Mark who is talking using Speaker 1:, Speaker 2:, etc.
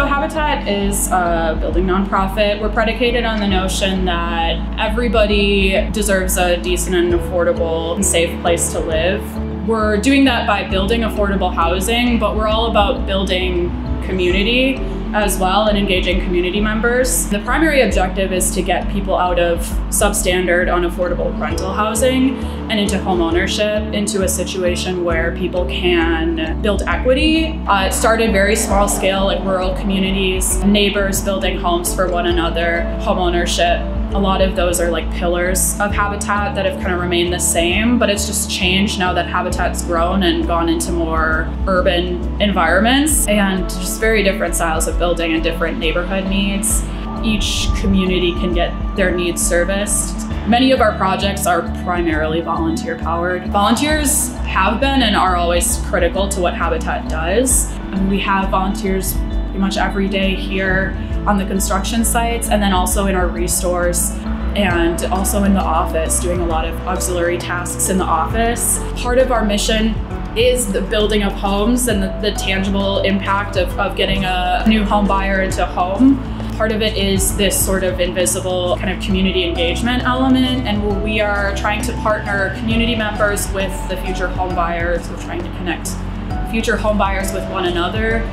Speaker 1: Habitat is a building nonprofit. We're predicated on the notion that everybody deserves a decent and affordable and safe place to live. We're doing that by building affordable housing, but we're all about building community as well and engaging community members. The primary objective is to get people out of substandard, unaffordable rental housing and into home ownership, into a situation where people can build equity. Uh, it started very small scale, like rural communities, neighbors building homes for one another, home ownership a lot of those are like pillars of habitat that have kind of remained the same, but it's just changed now that habitat's grown and gone into more urban environments and just very different styles of building and different neighborhood needs. Each community can get their needs serviced. Many of our projects are primarily volunteer powered. Volunteers have been and are always critical to what Habitat does. And we have volunteers pretty much every day here on the construction sites and then also in our ReStores and also in the office, doing a lot of auxiliary tasks in the office. Part of our mission is the building of homes and the, the tangible impact of, of getting a new home buyer into a home. Part of it is this sort of invisible kind of community engagement element, and we are trying to partner community members with the future home buyers. We're trying to connect future home buyers with one another